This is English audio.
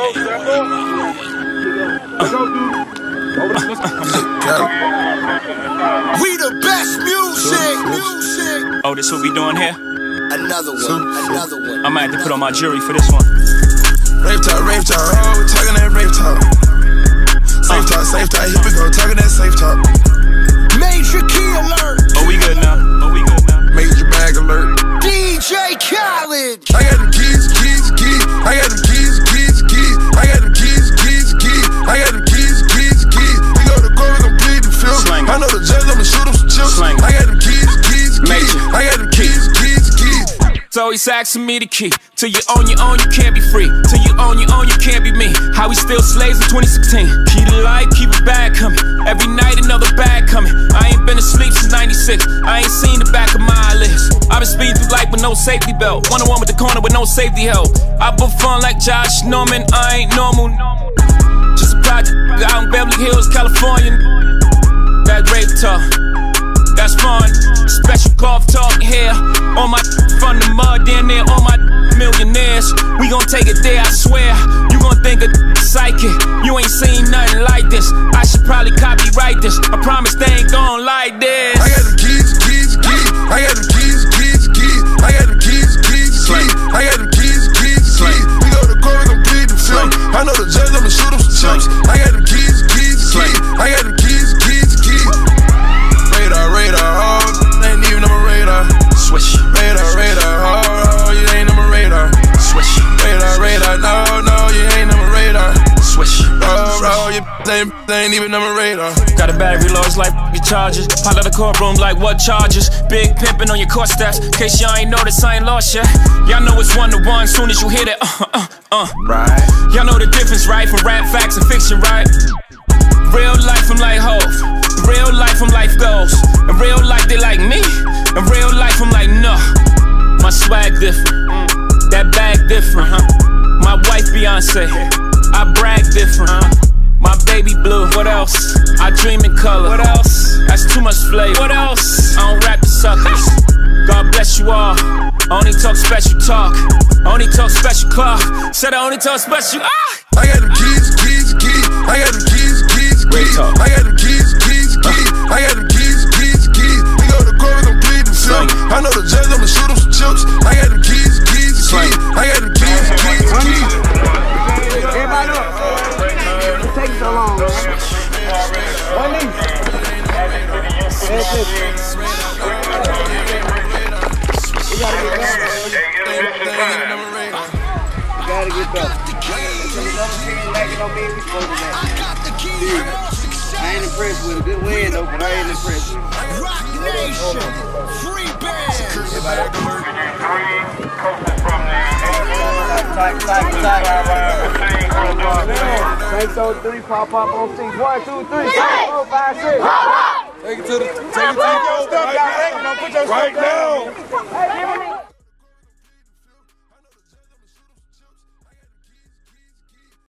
go, step up. Let's go, dude. Over the, let's We the best music, music. Oh, this what we doing here? Another one, another one. I might have to put on my jury for this one. Rave talk, rave talk, oh, we talking that rave talk. Safe talk, safe talk, here we go, talking that safe talk. Major key alert. Oh, we good now. Oh, we good now. Major bag alert. DJ Khaled. So he's asking me the key. Till you own your own, you can't be free. Till you own your own, you can't be me. How we still slaves in 2016. Key to life, keep it bag coming. Every night another bag coming. I ain't been asleep since 96. I ain't seen the back of my eyelids. I've been speeding through life with no safety belt. One on one with the corner with no safety help. I put fun like Josh Norman. I ain't normal. Just a project out in Beverly Hills, California. That rape talk. That's fun. Special golf talk here. On my from the mud, down there, all my millionaires. We gon' take it there, I swear. You gon' think a psychic. You ain't seen nothing like this. I should probably copyright this. I promise they ain't gon' like this. I got them keys, keys, keys. I got them you ain't, ain't even on my radar. Got a battery low, it's like your charges. Pile out the courtroom like what charges? Big pimpin' on your court steps. Case y'all ain't noticed, I ain't lost yet. Y'all know it's one to one. Soon as you hear it. uh, uh, uh. Right. Y'all know the difference, right? From rap facts and fiction, right? Real life, I'm like Hov. Real life, I'm life goes. In real life, they like me. In real life, I'm like, no. My swag different. That bag different, huh? My wife, Beyonce. I brag different, huh? My baby blue. What else? I dream in color. What else? That's too much flavor. What else? I don't rap the suckers. God bless you all. Only talk special talk. Only talk special clock. Said I only talk special. Ah! I got them keys, keys, We gotta get. We gotta get better. Another team lacking on me, we supposed to that. I ain't impressed with a good win though, I ain't impressed with it. Roc Nation. Freebandz. Tight, tight, tight. Tanks on three, pop, pop on six. One, two, three, four, five, six. Take it to the, take it to your stuff. Put your stuff down. Right now.